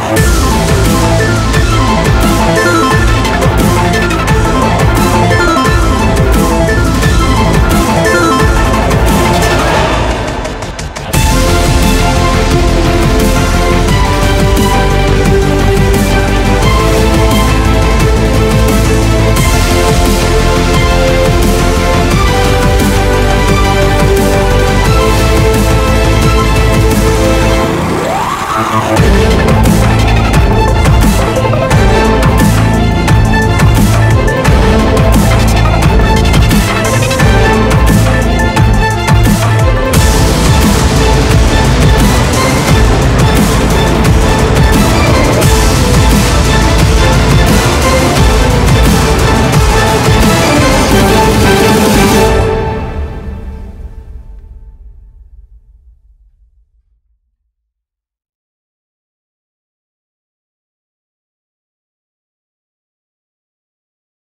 Oh.